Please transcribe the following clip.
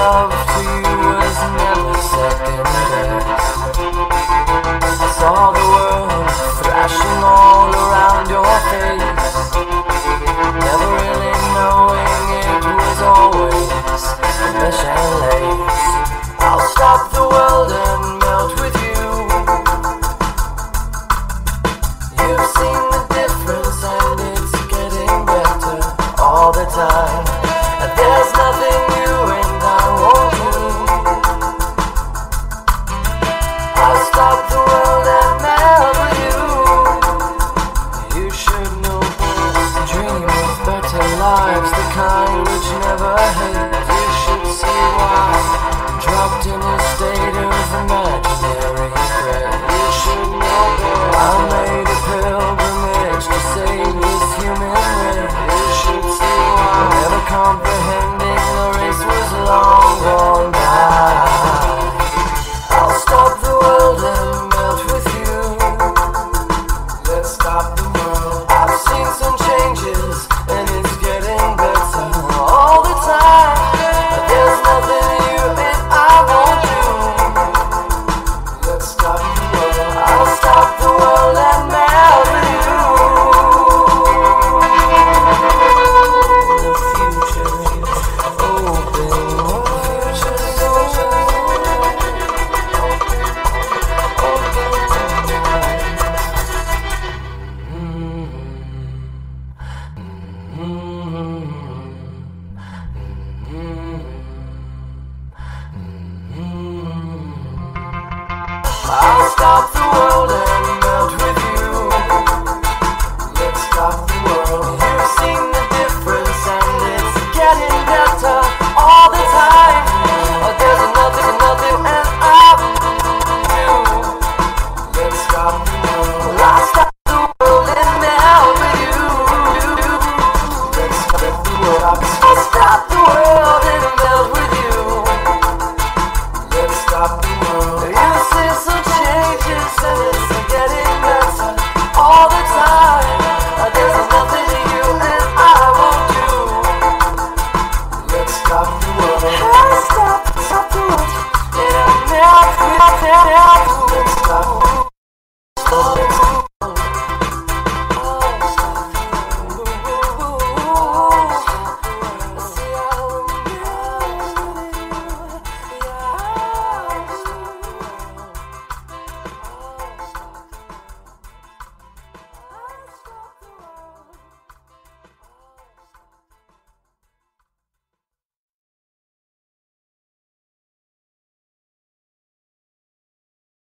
love to you was never second best. It's all the I'll stop.